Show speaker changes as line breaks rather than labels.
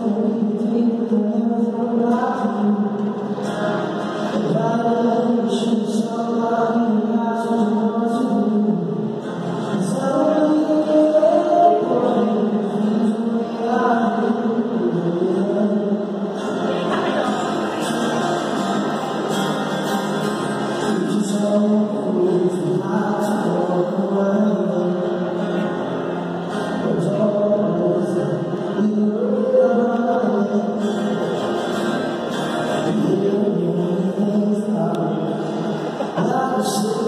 在夜里听他演奏拉丁，他眼里全是笑，他的牙齿都紧闭。想为你拨开迷雾的暗影，为你温柔。loves